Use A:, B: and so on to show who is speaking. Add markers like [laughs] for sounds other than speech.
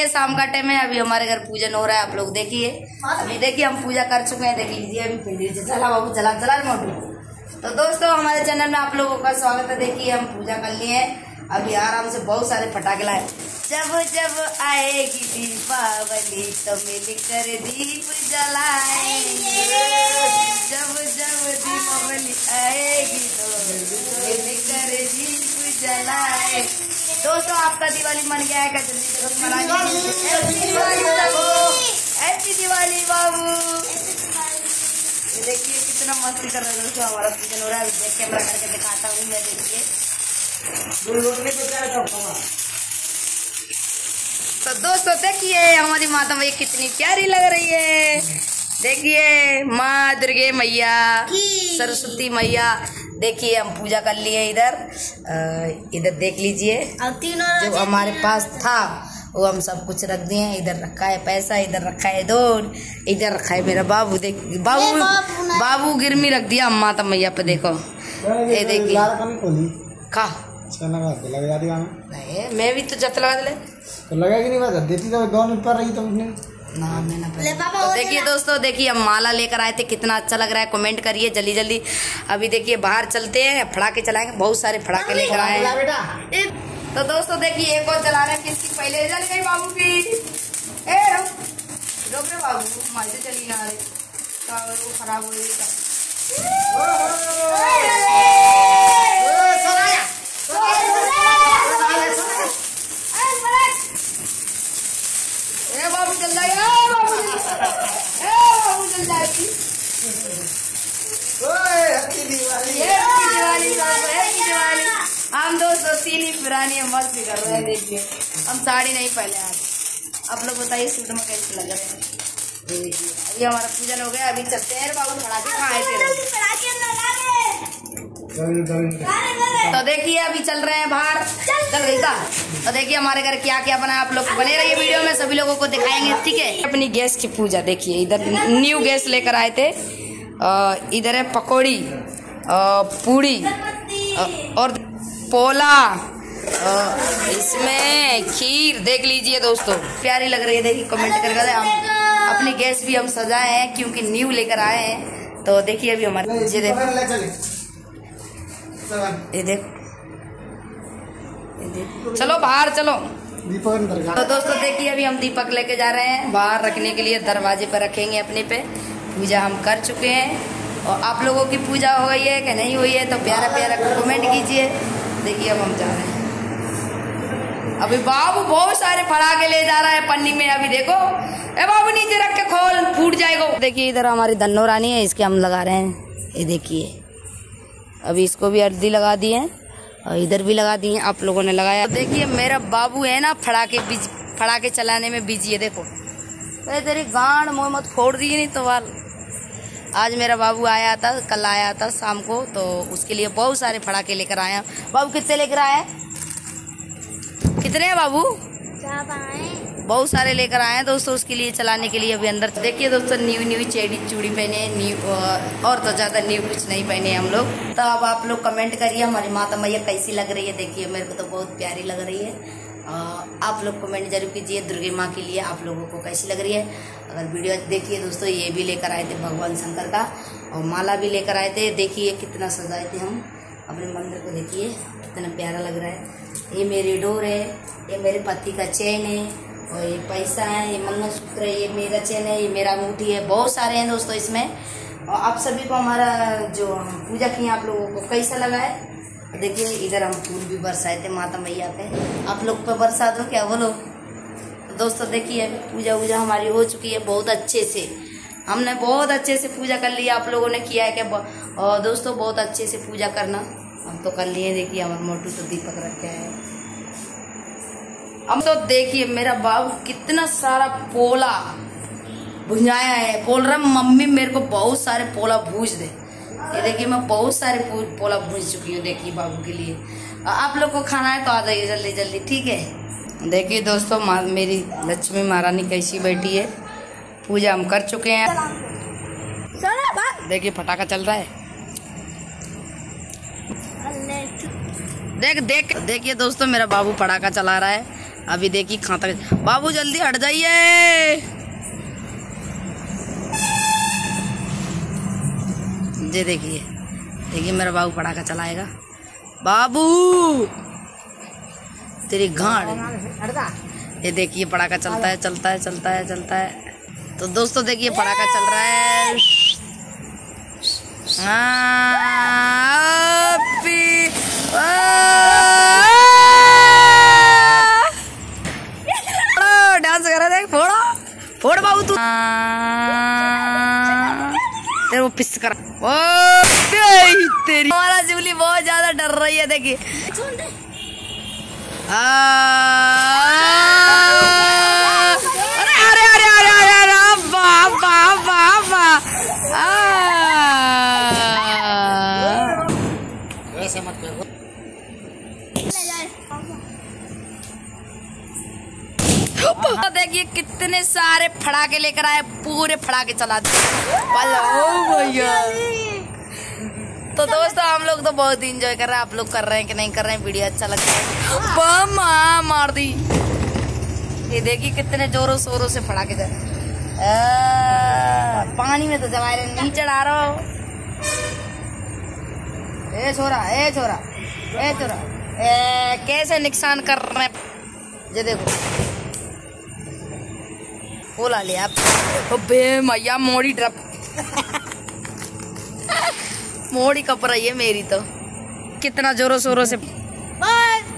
A: देखिए, शाम का टाइम है, अभी हमारे घर पूजन हो रहा है, आप लोग देखिए। अभी देखिए, हम पूजा कर चुके हैं देख लीजिए अभी चला बाबू चला चला मोटू। तो दोस्तों, हमारे चैनल में आप लोगों का स्वागत है। देखिए, हम पूजा कर लिए हैं। अभी आराम से बहुत सारे पटाखे लाए। जब जब आएगी दीपावली तो मिलकर दीप जलाएँगे। जब जब दीपावली आएगी तो मिलकर दीप जलाए दोस्तों आपका दिवाली मन गया है हैप्पी दिवाली। बाबू। देखिए कितना मस्ती कर रहे हैं दोस्तों हमारा पूजन हो रहा है। देख कैमरा करके दिखाता हूँ मैं देखिए। तो दोस्तों देखिए हमारी माता मैया कितनी प्यारी लग रही है। देखिए माँ दुर्गे मैया सरस्वती मैया देखिए हम पूजा कर लिए इधर। इधर देख लीजिए। जो हमारे पास था वो हम सब कुछ रख दिए हैं। इधर रखा है पैसा इधर रखा है दूध इधर रखा है मेरा बाबू। देख बाबू
B: बाबू
A: गिरमी रख दिया अम्मा तो मैया पे देखो। ये देखिए। का?
C: अच्छा लगा दिया।
A: नहीं मैं भी तो जत लगा दे
C: तो लगा कि नहीं बात देती तो दो मिनट पर रही तो
A: तो देखिए दोस्तों देखिए हम माला लेकर आए थे कितना अच्छा लग रहा है कमेंट करिए जल्दी जल्दी। अभी देखिए बाहर चलते हैं फड़ाके चलाएँगे बहुत सारे फड़ाके लेकर आए हैं। तो दोस्तों देखिए एक और चला रहे हैं किसकी? पहले जल गई बाबू की। ए रुक रुक रे बाबू मालते चली ना रे तो वो खराब हो गई। तीन ही पुरानी मस्ती कर रहे हैं, देखिए। हम साड़ी नहीं पहने आज। आप लोग बताइए, सूट में कैसे लग रहे हैं? अभी हमारा पूजन हो गया, अभी चलते हैं, बाबू पड़ाके खाए थे तो देखिए, अभी चल रहे हैं बाहर। चल गई का तो देखिए, हमारे घर क्या क्या बना, आप लोग बने रहिए वीडियो में, सभी लोगों को दिखाएँगे, ठीक है? अपनी गैस की पूजा, देखिए, इधर न्यू गैस लेकर आए थे। इधर है पकौड़ी पूड़ी और पोला। इसमें खीर देख लीजिए दोस्तों। प्यारी लग रही है देखिए कमेंट करके बताएँ। हम अपने गैस भी हम सजाए हैं क्योंकि न्यू लेकर आए हैं। तो देखिए अभी हमारे ये देखो। ये देख ये देख। चलो बाहर चलो।
C: दीपक
A: तो दोस्तों देखिए अभी हम दीपक लेके जा रहे हैं। बाहर रखने के लिए दरवाजे पर रखेंगे अपने पे। पूजा हम कर चुके हैं। और आप लोगों की पूजा हो गई है कि नहीं हुई है तो प्यारा प्यारा कमेंट कीजिए। देखिए, अब हम जा रहे हैं। अभी बाबू बहुत सारे फड़ाके ले जा रहा है पन्नी में, अभी देखो। ए बाबू, नीचे रख के खोल, फूट जाएगा। देखिए, इधर हमारी धनो रानी है, इसके हम लगा रहे हैं। ये देखिए, अभी इसको भी अर्दी लगा दिए हैं, और इधर भी लगा दिए हैं, आप लोगों ने लगाया। तो देखिए, मेरा बाबू है ना, फड़ा के बिज फड़ाके चलाने में बिज़ी है, देखो। अरे तेरी गांड मोह मत फोड़ दी, नहीं तो वाल आज मेरा बाबू आया था कल आया था शाम को तो उसके लिए बहुत सारे फड़ाके लेकर आया। बाबू कितने लेकर आए हैं? कितने हैं बाबू? बहुत सारे लेकर आए हैं दोस्तों उसके लिए चलाने के लिए अभी अंदर देखिए दोस्तों न्यू न्यू चेड़ी चूड़ी पहने न्यू और तो ज़्यादा न्यू कुछ नहीं पहने हम लोग। तो अब आप लोग कमेंट करिए हमारी माता मैया कैसी लग रही है? देखिए मेरे को तो बहुत प्यारी लग रही है। आप लोग कमेंट ज़रूर कीजिए दुर्गे माँ के लिए आप लोगों को कैसी लग रही है। अगर वीडियो देखिए दोस्तों, ये भी लेकर आए थे भगवान शंकर का और माला भी लेकर आए थे। देखिए कितना सजाए थे हम। अपने मंदिर को देखिए, कितना प्यारा लग रहा है। ये मेरी डोर है, ये मेरे पति का चैन है और ये पैसा है, ये मंगलसूत्र है, ये मेरा चैन है, ये मेरा अंगूठी है। बहुत सारे हैं दोस्तों इसमें। और आप सभी को हमारा जो पूजा किए आप लोगों को कैसा लगा है? देखिए, इधर हम फूल भी बरसाए थे, माता मैया पे। आप लोग पे बरसा दो क्या, बोलो? दोस्तों, देखिए पूजा वूजा हमारी हो चुकी है बहुत अच्छे से। हमने बहुत अच्छे से पूजा कर लिया आप लोगों ने किया है कि ब- और दोस्तों, बहुत अच्छे से पूजा करना। हम तो कर लिए देखिए, हमारे मोटू तो दीपक रखे हैं। हम तो देखिए, मेरा बाबू कितना सारा पोला भुंजाया है। बोल रहा मम्मी, मेरे को बहुत सारे पोला भूज दे। ये देखिए, मैं बहुत सारे पोला भूज चुकी हूँ देखिए बाबू के लिए। आप लोग को खाना है तो आ जाइए जल्दी जल्दी, ठीक है? देखिए दोस्तों मेरी लक्ष्मी महारानी कैसी बैठी है। पूजा हम कर चुके हैं। देखिए पटाखा चल रहा है। देख देख, देखिए दोस्तों, मेरा बाबू पटाखा चला रहा है। अभी देखिए तक बाबू जल्दी हट जाइए। ये देखिए। देखिए मेरा बाबू पटाखा चलाएगा। बाबू! तेरी घाट ये देखिए पटाखा चलता है चलता है चलता है चलता है। तो दोस्तों देखिए पटाखा चल रहा है। हाँ, आ! तेरे वो कर। ओ तेरी हमारा जूली बहुत ज़्यादा डर रही है देखिए। अरे अरे अरे अरे अरे वाह वाह वाह वाह। देखिए कितने सारे फड़ाके लेकर आए पूरे फड़ाके चला दिए। भैया तो दोस्तों हम लोग तो बहुत इंजॉय कर रहे हैं। आप लोग कर रहे हैं कि नहीं कर रहे हैं? वीडियो अच्छा लगता है। बम आ, मार दी। ये देखिए कितने जोरों शोरों से फड़ाके जा पानी में तो जवारे नीचे डाल रहा हो। ए छोरा ए छोरा ए छोरा। ए, कैसे नुकसान कर रहे हैं? ये देखो। बोला ले आप। अबे मैया मोड़ी ड्रप। [laughs] मोड़ी कपड़ा ये मेरी तो। कितना जोरों शोरों से